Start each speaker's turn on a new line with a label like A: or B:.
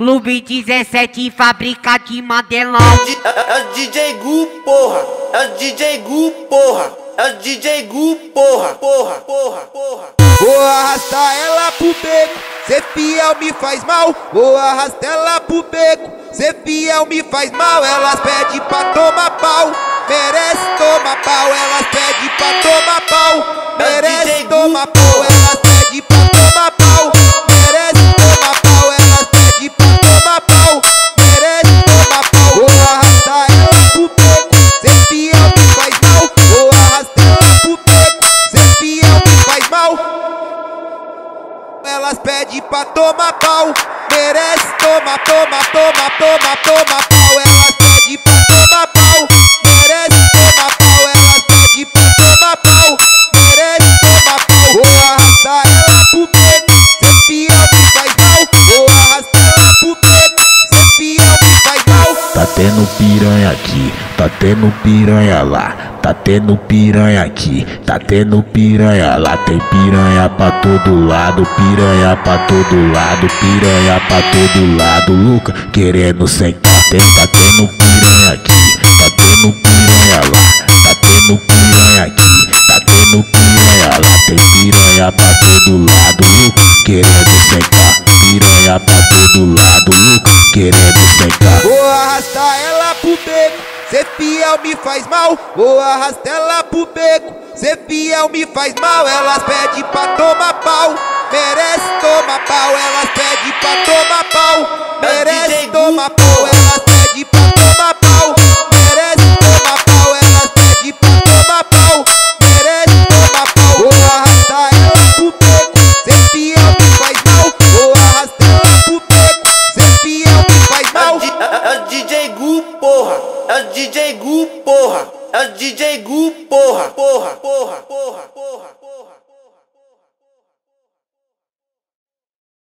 A: Clube 17, fábrica de Madelão.
B: É, é o DJ Gu, porra. É o DJ Gu, porra. É o DJ Gu, porra. Porra, porra, porra.
C: Vou arrastar ela pro beco, ser fiel me faz mal. Vou arrastar ela pro beco, ser fiel me faz mal. Elas pedem pra tomar pau, merece tomar pau. Elas pedem pra tomar pau, merece tomar pau. Elas pedem pra tomar pau, merece tomar, toma, toma, toma, toma pau. Elas
D: tendo piranha aqui, tá tendo piranha lá, tá tendo piranha aqui, tá tendo piranha lá, tem piranha pra todo lado, piranha pra todo lado, piranha pra todo lado, Luca querendo sentar, tem, tá tendo piranha aqui, tá tendo piranha lá, tá tendo piranha aqui, tá tendo piranha lá, tem piranha pra todo lado, Luca querendo sentar, piranha pra todo lado, querendo sentar.
C: Vou arrastar ela pro beco, ser fiel me faz mal. Vou arrastar ela pro beco, ser fiel me faz mal. Elas pedem pra tomar pau, merece tomar pau. Elas pedem pra tomar pau,
B: DJ Gu, porra. É o DJ Gu, porra. Porra, porra, porra, porra.